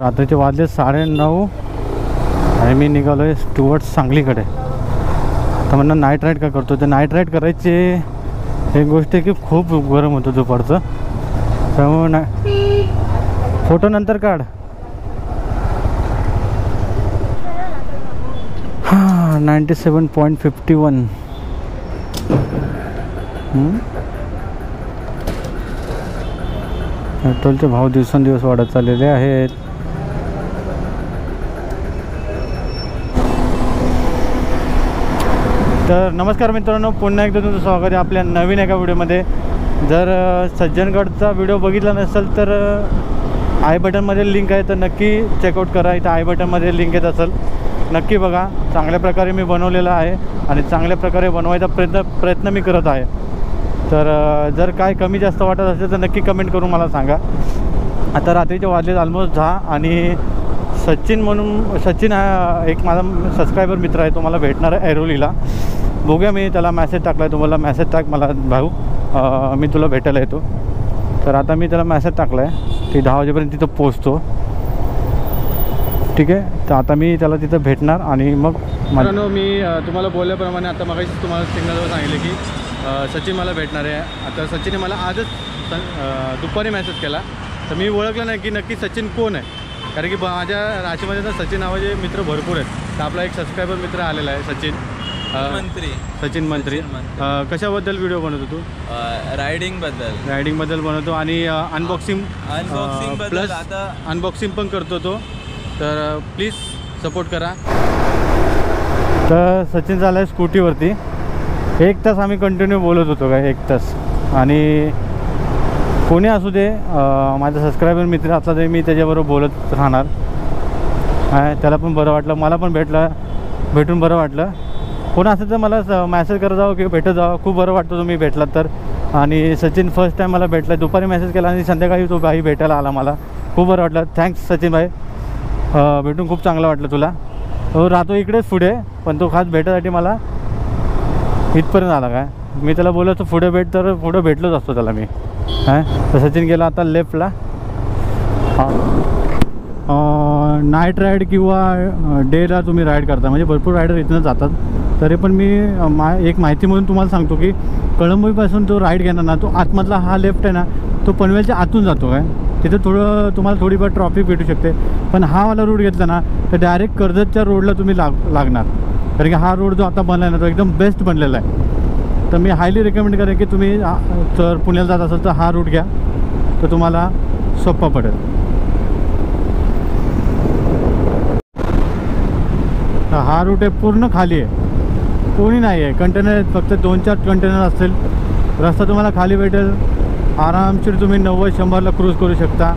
रात्रीचे वाजले साडेनऊ आणि मी निघालो आहे स्टुअर्ट सांगलीकडे. तर म्हणणं नाईट राईड का करतो ते नाईट राईड करायची एक गोष्ट आहे की खूप गरम होतं दुपारचं. त्यामुळे ना फोटो नंतर काढ. हां ninety seven point fifty one पेट्रोलचे भाव दिवसेंदिवस वाढत चाललेले आहेत. तर नमस्कार मित्रांनो पुन्हा एकदा तुमचं स्वागत आहे आपल्या नवीन एका व्हिडिओमध्ये. जर सज्जनगडचा व्हिडिओ बघितला नसेल तर आय बटनमध्ये लिंक आहे तर नक्की चेकआउट करा. इथं आय बटनमध्ये लिंक येत असेल. नक्की बघा चांगल्या प्रकारे मी बनवलेलं आहे आणि चांगल्या प्रकारे बनवायचा प्रयत्न प्रयत्न मी करत आहे. तर जर काय कमी जास्त वाटत असेल तर नक्की कमेंट करून मला सांगा. आता रात्रीचे वाजले ऑलमोस्ट दहा आणि सचिन म्हणून सचिन हा एक माझा सबस्क्रायबर मित्र आहे तो मला भेटणार आहे ऐरोलीला. बघूया मी त्याला मॅसेज टाकला आहे तुम्हाला मॅसेज टाक मला भाऊ. मी तुला भेटायला येतो. तर आता मी त्याला मॅसेज टाकला आहे की दहा वाजेपर्यंत तिथं पोचतो ठीक आहे? तर आता मी त्याला तिथं भेटणार आणि मग मित्रांनो मी तुम्हाला बोलल्याप्रमाणे आता मग तुम्हाला सिग्नलवर सांगितलं की सचिन मला भेटणार आहे. आता सचिनने मला आजच दुपारी मेसेज केला. तर मी ओळखलं नाही की नक्की सचिन कोण आहे. कारण की ब- माझ्या राशीमध्ये ना सचिन नावाचे मित्र भरपूर आहेत. तर आपला एक सबस्क्रायबर मित्र आलेला आहे सचिन. मंत्री. सचिन मंत्री. कशाबद्दल व्हिडिओ बनवतो तू? रायडिंगबद्दल. रायडिंगबद्दल बनवतो आणि अनबॉक्सिंग अनबॉक्सिंगबद्दल प्लस आता अनबॉक्सिंग पण करतो तो. तर प्लीज सपोर्ट करा. तर सचिन झाला आहे स्कूटीवरती एक तास आम्ही कंटिन्यू बोलत होतो काय? एक तास. आणि कोणी असू दे अं, माझा सबस्क्रायबर मित्र असला तरी मी त्याच्याबरोबर बोलत राहणार. त्याला पण बरं वाटलं मला पण भेटलं भेटून बरं वाटलं. कोण असेल तर मला मॅसेज करत जावं किंवा भेटत जावं खूप बरं वाटतं तुम्ही भेटलात तर. आणि सचिन फर्स्ट टाईम मला भेटला दुपारी मेसेज केला आणि संध्याकाळी तो भाई भेटायला आला मला. खूप बरं वाटलं. थँक्स सचिन भाई. भेटून खूप चांगलं वाटलं तुला. तो राहतो इकडेच पुढे पण तो खास भेटायसाठी मला इथपर्यंत आला काय? मी त्याला बोललो तर पुढे भेट तर पुढं भेटलोच असतो त्याला मी. काय तर सचिन गेला आता लेफ्टला. नाईट राईड किंवा डेला तुम्ही राईड करता. म्हणजे भरपूर रायडर इथनं जातात. तरी पण मी मा एक माहिती म्हणून तुम्हाला सांगतो की कळंबीपासून तो राईड घेणार ना तो आतमधला हा लेफ्ट आहे ना तो पनवेलच्या आतून जातो काय? तिथं थोडं तुम्हाला थोडीफार ट्रॉफिक भेटू शकते. पण हा वाला रूट घेतला ना तर डायरेक्ट कर्जतच्या रोडला तुम्ही लाग लागणार. कारण की हा रोड जो आता बनला आहे ना तो एकदम बेस्ट बनलेला आहे. तर मी हायली रेकमेंड करेन की तुम्ही जर पुण्याला जात असाल तर हा रूट घ्या. तर तुम्हाला सोपा पडेल. तर हा रूट आहे पूर्ण खाली आहे. कोणी नाही आहे. कंटेनर आहेत फक्त दोन चार कंटेनर असतील. रस्ता तुम्हाला खाली भेटेल. आरामशीर तुम्ही नव्वद शंभरला क्रूज करू शकता.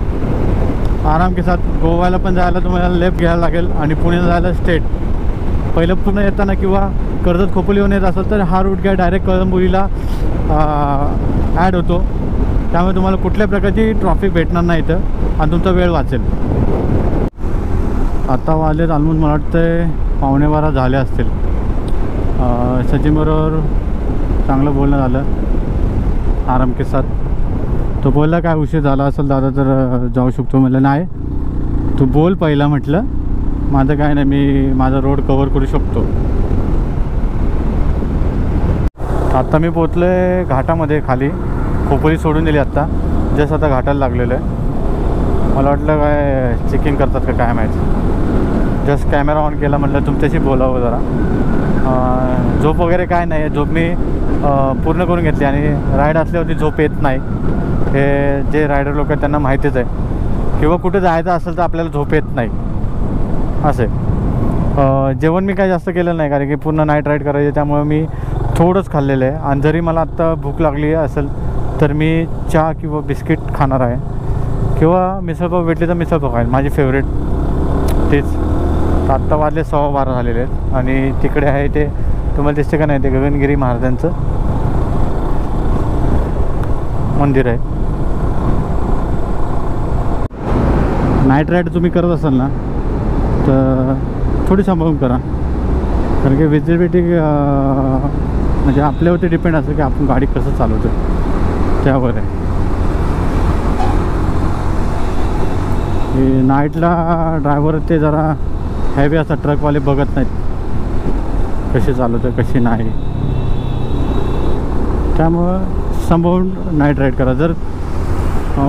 आराम के साथ गोव्याला पण जायला तुम्हाला लेफ्ट घ्यायला लागेल आणि पुण्याला जायला स्टेट पहिलं पूर्ण येताना किंवा कर्जत खोपोलीहून येत असेल तर हा रूट घ्या. डायरेक्ट कळंबोलीला ॲड होतो. त्यामुळे तुम्हाला कुठल्या प्रकारची ट्रॉफिक भेटणार नाही इथं. आणि तुमचा वेळ वाचेल. आता वाजलेत ऑलमोस्ट मला वाटतं पावणे बारा झाले असतील. सचिनबरोबर चांगलं बोलणं झालं. आराम के साथ. तो बोलला काय उशीर झाला असेल दादा तर जाऊ शकतो. म्हटलं नाही. तू बोल पहिला म्हटलं. माझं काय नाही मी माझा रोड कवर करू शकतो. आता मी पोचलो आहे घाटामध्ये खाली. खोपोली सोडून दिली आत्ता. जस्ट आता घाटाला लागलेलं आहे. मला वाटलं काय चेकिंग करतात का काय माहिती. जस्ट कॅमेरा ऑन केला म्हटलं तुमच्याशी बोलावं जरा. झोप वगैरे काय नाही. आहे झोप मी पूर्ण करून घेतली आणि राईड असल्यावरती झोप येत नाही. हे जे रायडर लोक आहेत त्यांना माहितीच आहे. किंवा कुठे जायचं असेल तर आपल्याला झोप येत नाही. असे. जेवण मी काही जास्त केलं नाही कारण की पूर्ण नाईट राईड करायचे त्यामुळे मी थोडंच खाल्लेलं आहे. आणि जरी मला आत्ता भूक लागली असेल तर मी चहा किंवा बिस्किट खाणार आहे. किंवा मिसळपाव भेटली तर मिसळपाव खाईल. माझी फेवरेट तेच. आत्ता वाजले सव्वा बारा झालेले आहेत. आणि तिकडे आहे ते तुम्हाला दिसते का नाही ते गगनगिरी महाराजांचं? मंदिर आहे. नाईट राईड तुम्ही करत असाल ना तर थोडी सांभाळून करा. कारण की विजिबिलिटी म्हणजे आपल्यावरती डिपेंड असतं की आपण गाडी कसं चालवतो त्यावर आहे. नाईटला ड्रायव्हर ते जरा हॅवी असतात ट्रकवाले बघत नाहीत. कसे चालवतं कसे नाही. त्यामुळं संभवून नाईट राईड करा. जर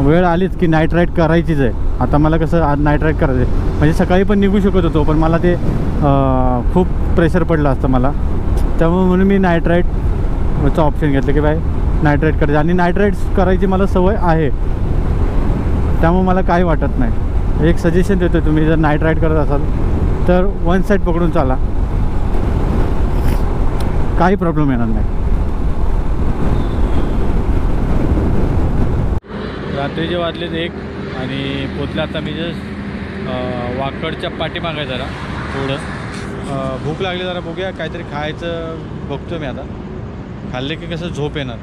वेळ आलीच की नाईट राईड करायचीच आहे. आता मला कसं आज नाईट राईड करायचं आहे म्हणजे सकाळी पण निघू शकत होतो पण मला ते खूप प्रेशर पडलं असतं मला. त्यामुळे म्हणून मी नाईट राईडचा ऑप्शन घेतलं की बाय नाईट राईड करायचं आणि नाईट राईड्स करायची मला सवय आहे. त्यामुळे मला काही वाटत नाही. एक सजेशन देतो तुम्ही जर नाईट राईड करत असाल तर वन साईड पकडून चाला. काही प्रॉब्लेम येणार नाही. रात्रीचे वाजलेत एक आणि पोचलं आता मी जस्ट वाकडच्या पाठीमागे जरा थोडं भूक लागली जरा बघूया काहीतरी खायचं बघतो मी आता. खाल्ले की कसं झोप येणार.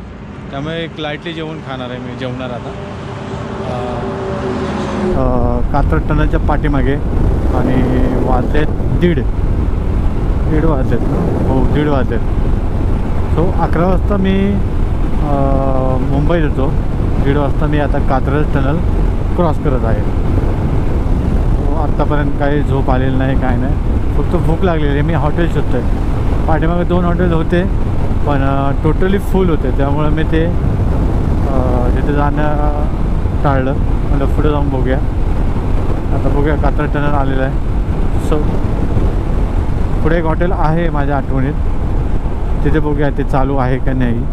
त्यामुळे एक लाईटली जेवण खाणार आहे मी जेवणार आता. कात्र टनलच्या पाठीमागे आणि वाजलेत दीड. दीड वाजलेत हो दीड वाजलेत सो अकरा वाजता मी मुंबईत येतो. दीड वाजता मी आता कात्रज टनल क्रॉस करत आहे. आत्तापर्यंत काही झोप आलेली नाही काय नाही. फक्त भूक लागलेली आहे. मी हॉटेल शोधतो आहे पाठीमागे दोन हॉटेल होते पण टोटली फुल होते. त्यामुळं मी ते तिथे जाणं टाळलं. म्हणलं पुढे जाऊन बघूया. आता बघूया कात्रा टनल आलेलं आहे. सो पुढे एक हॉटेल आहे माझ्या आठवणीत. तिथे बघूया ते चालू आहे का नाही.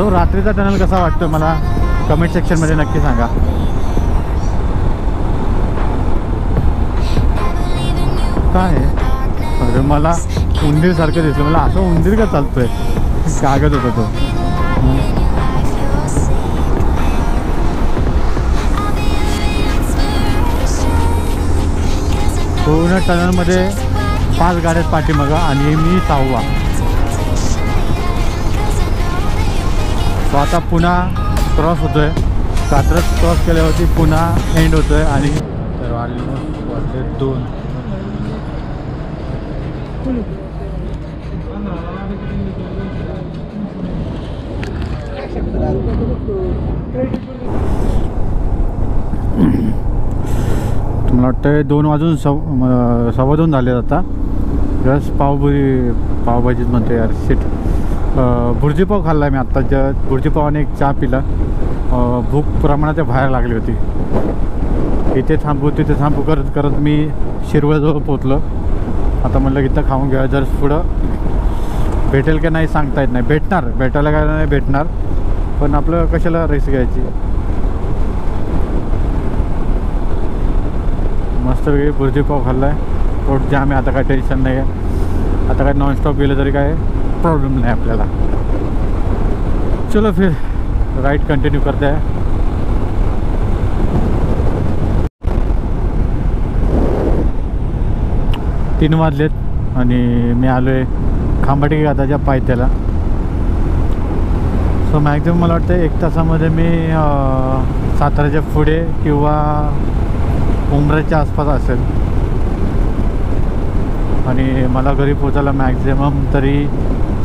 सो रात्रीचा टनल कसा वाटतो मला? कमेंट सेक्शनमध्ये नक्की सांगा. काय? आहे? अरे मला उंदीरसारखं दिसलं. मला असं उंदीर का चालतोय? कागद होता तो. पूर्ण टनलमध्ये पाच गाड्यात पाठीमागं आणि मी सहावा. तो आता पुन्हा क्रॉस होतोय. कात्रज क्रॉस केल्यावरती पुन्हा एंड होतोय आणि तर ऑलमोस्ट वाजले दोन. मला वाटतं दोन वाजून सव म- सव्वा दोन झाले आता. जस्ट पावभाजी पावभाजीच म्हणतो यार. सीट भुर्जीपाव खाल्ला मी आत्ता. ज्या भुर्जीपावाने एक चहा पिला. भूक प्रमाणाच्या बाहेर लागली होती. इथे थांबू तिथे थांबू करत करत मी शिरवळजवळ पोचलो आता म्हणलं इथं खाऊन घ्या. जर पुढं भेटेल का नाही सांगता येत नाही. भेटणार. भेटायला काय नाही भेटणार. पण आपलं कशाला रेस घ्यायची? मस्तपैकी भुर्जीपाव खाल्ला आहे पोट जाम आहे. आता काय टेन्शन नाही आहे आता काय नॉनस्टॉप गेलं तरी काय? प्रॉब्लेम नाही आपल्याला. चलो फिर राईड कंटिन्यू करते आहे तीन वाजलेत आणि मी आलो आहे खांबाटी गाताच्या पायथ्याला. सो मॅक्झिमम मला वाटतं एक तासामध्ये मी साताऱ्याच्या पुढे किंवा उमऱ्याच्या आसपास असेल. आणि मला घरी पोचायला मॅक्झिमम तरी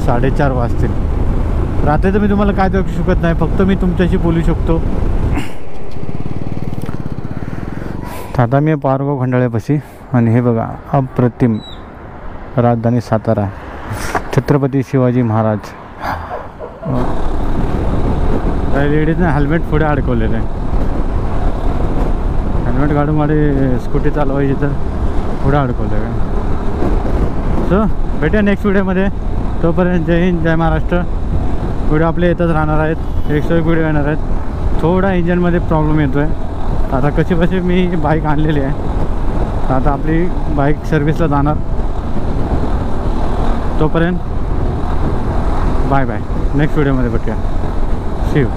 साडेचार वाजतील. रात्री तर मी तुम्हाला काय देऊ शकत नाही फक्त मी तुमच्याशी बोलू शकतो. आता मी पारगाव खंडाळ्यापाशी आणि हे बघा अप्रतिम राजधानी सातारा छत्रपती शिवाजी महाराज. लेडीजने हेल्मेट पुढे अडकवलेलं आहे. हेल्मेट काढून माझी स्कूटी चालवायची तर पुढे अडकवलं आहे. सो भेटूया नेक्स्ट व्हिडिओमध्ये तोपर्यंत जय हिंद जय महाराष्ट्र. व्हिडिओ आपले येतच राहणार आहेत. एकशे एक व्हिडिओ येणार आहेत. थोडा इंजनमध्ये प्रॉब्लेम येतो आहे आता कशी कशी मी बाईक आणलेली आहे. आता आपली बाईक सर्व्हिसला जाणार. तोपर्यंत बाय बाय. नेक्स्ट व्हिडिओमध्ये भेटूया. शिव